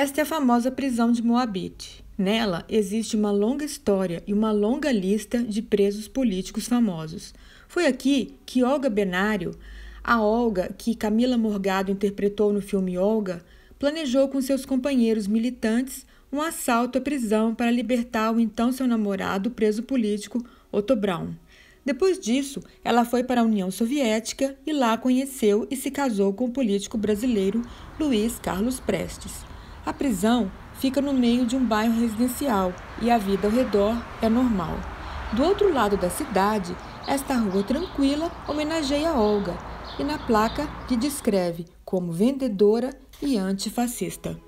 Esta é a famosa prisão de Moabite. Nela existe uma longa história e uma longa lista de presos políticos famosos. Foi aqui que Olga Benário, a Olga que Camila Morgado interpretou no filme Olga, planejou com seus companheiros militantes um assalto à prisão para libertar o então seu namorado, preso político, Otto Braun. Depois disso, ela foi para a União Soviética e lá conheceu e se casou com o político brasileiro Luiz Carlos Prestes. A prisão fica no meio de um bairro residencial e a vida ao redor é normal. Do outro lado da cidade, esta rua tranquila homenageia Olga e na placa lhe descreve como vendedora e antifascista.